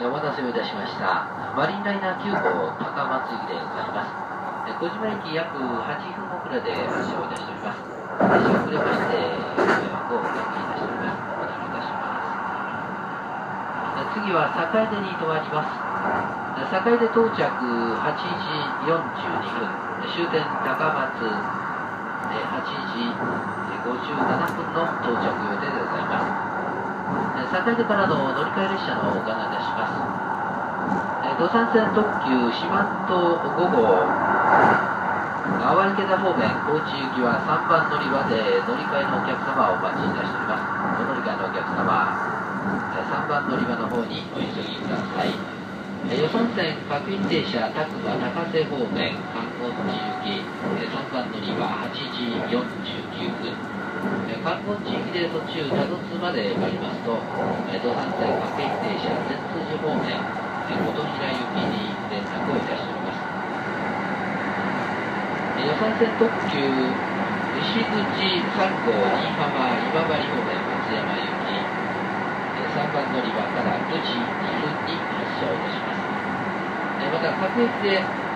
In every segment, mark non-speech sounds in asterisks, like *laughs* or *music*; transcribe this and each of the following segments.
お待たせをいたしました。マリンライナー9号高松行きでございます。小島駅約8分遅れで発車をいたしております。列車遅れましてご迷惑をおかけいたしております。お待たせいたします次は坂出に止まります。坂出到着8時42分。終点高松8時57分の到着予定でございます。坂出からの乗り換え列車のお伺いいたします。土山線特急四万十5号。淡池田方面高知行きは3番乗り場で乗り換えのお客様をお待ちいたしております。お乗り換えのお客様3番乗り場の方にお急ぎください。予算線各員停車宅馬高瀬方面観光地行き3番乗り場8時49分観光地域で途中多度津まで参りますと土山線各駅停車善通寺方面琴平行きに連絡をいたしております予算線特急西口3号新居浜今治方面松山行き3番乗り場から9時2分に発車をいたします。また各駅で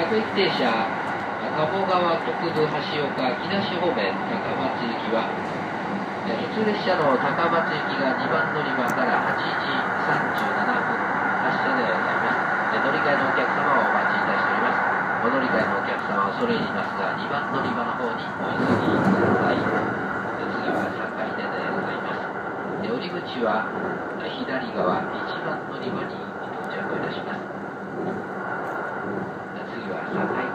各駅停車鴨川国土橋岡木梨方面高松行きは普通列車の高松行きが2番乗り場から8時37分発車でございます。乗り換えのお客様をお待ちいたしております。お乗り換えのお客様は恐れ入りますが2番乗り場の方にお急ぎください。次は3回目でございます。降り口は左側1番乗り場に到着いたします。次 *laughs*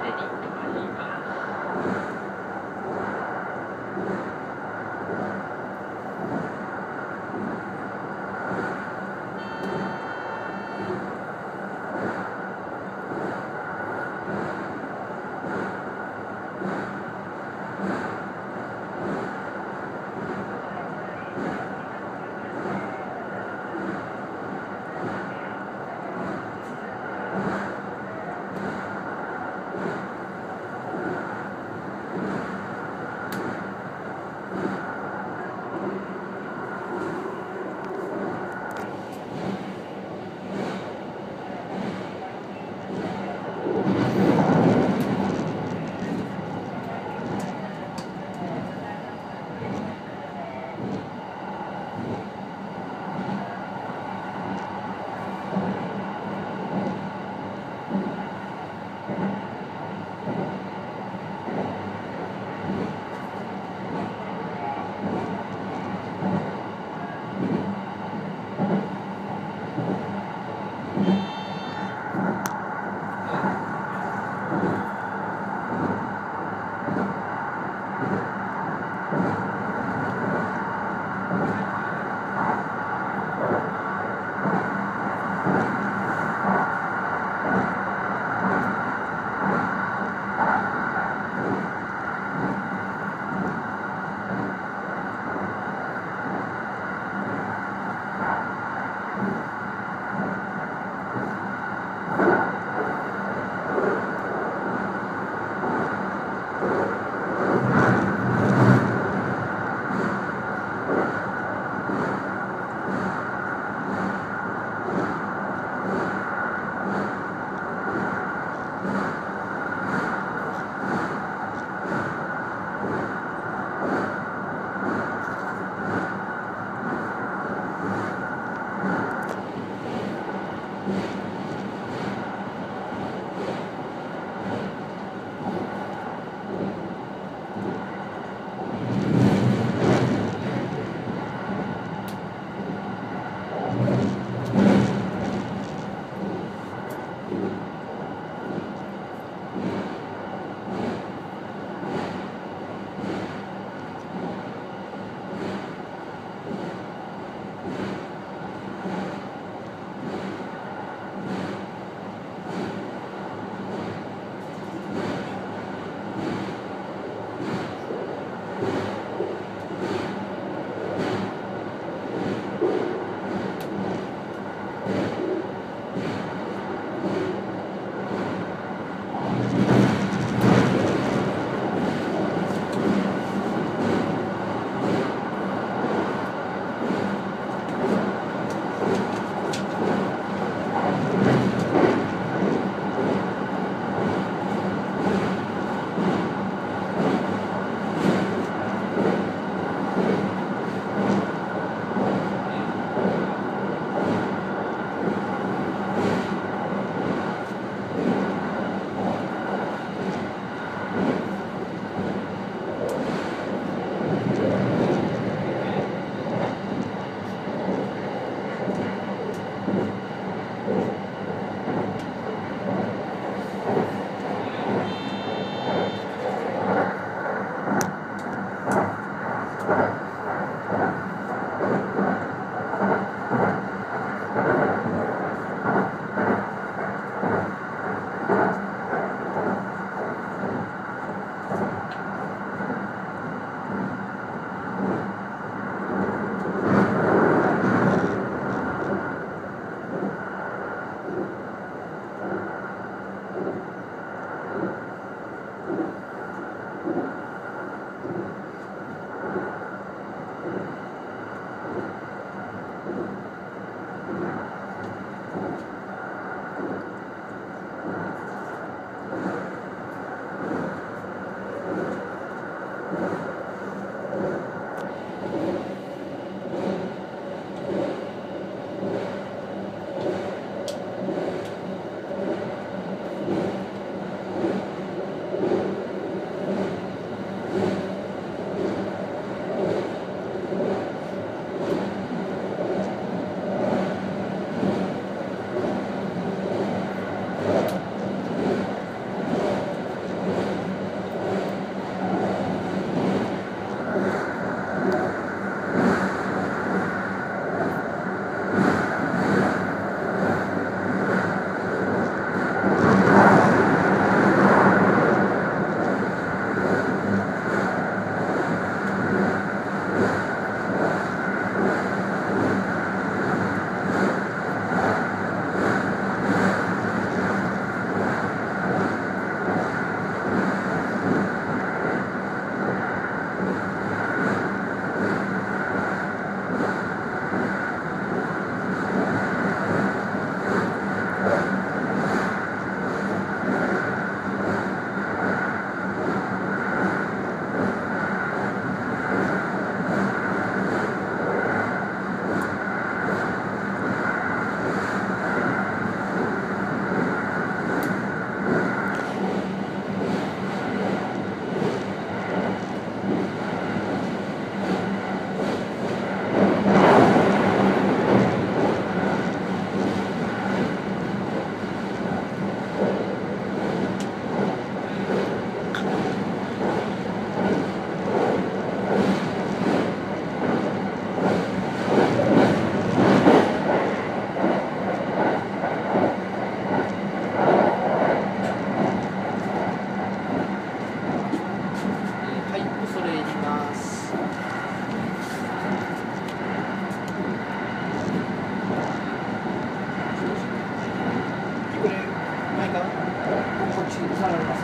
Thank you.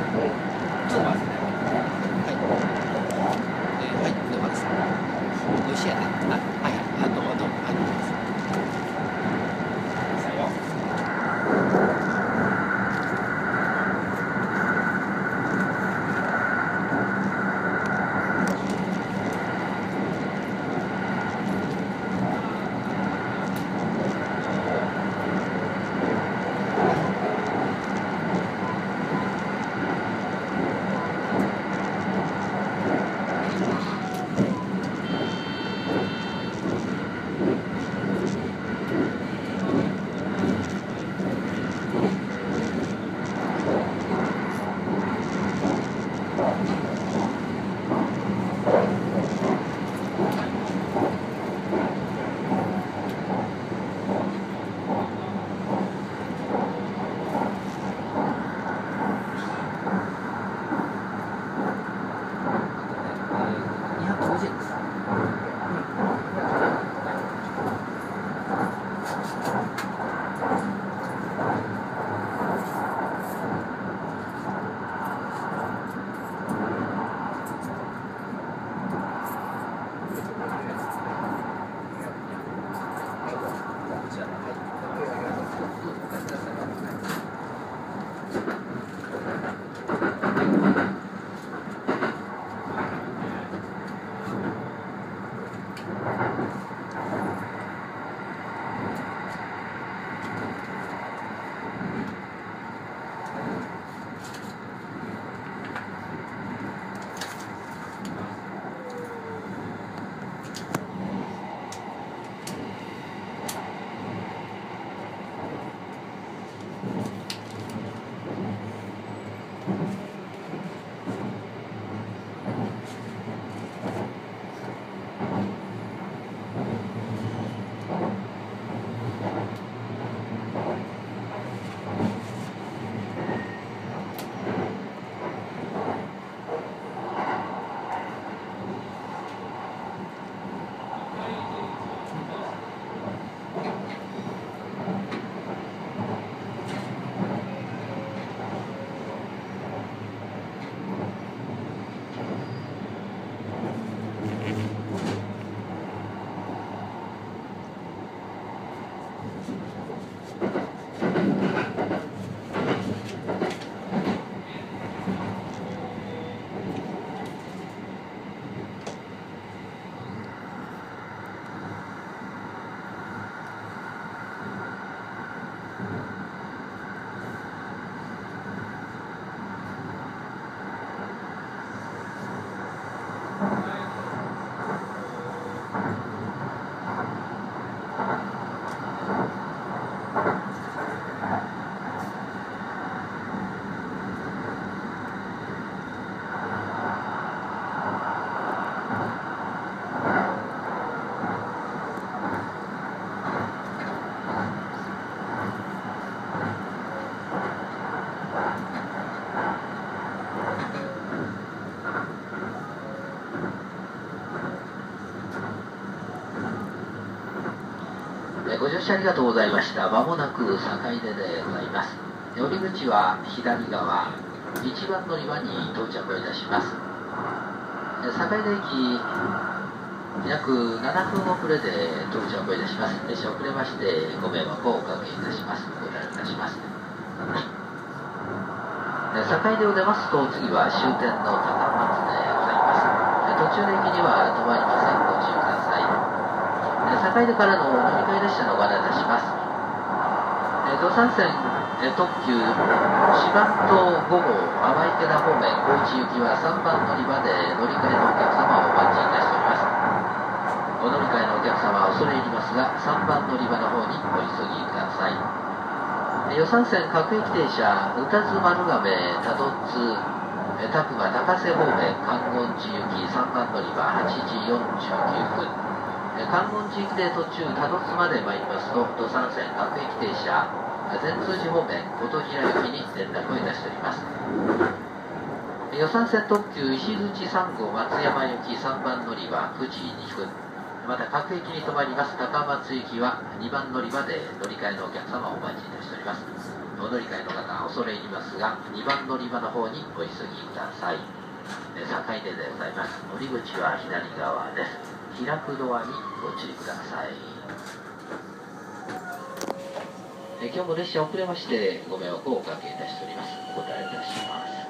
ご乗車ありがとうございました。まもなく坂出でございます。降り口は左側、1番乗り場に到着いたします。坂出駅、約7分遅れで到着いたします。列車遅れましてご迷惑をおかけいたします。ご覧いたします。坂出を出ますと次は終点の高松です。途中の駅には止まりません。ご注意ください。坂出からの乗り換え列車のご案内いたします。え土山線え特急四番と5号淡池田方面高知行きは3番乗り場で乗り換えのお客様をお待ちいたしております。お乗り換えのお客様は恐れ入りますが3番乗り場の方にお急ぎください。予算線各駅停車宇多津丸亀多度津多久間高瀬方面観音寺行き三番乗り場8時49分。観音寺行きで途中多度津まで参りますと土産線各駅停車善通寺方面琴平行きに連絡をいたしております。予算線特急石口3号松山行き3番乗り場9時2分。また各駅に停まります。高松行きは2番乗り場で乗り換えのお客様をお待ちいたしております。お乗り換えの方恐れ入りますが2番乗り場の方にお急ぎください。境出でございます。乗り口は左側です。開くドアにご注意ください。え今日も列車遅れましてご迷惑をおかけいたしております。お答えください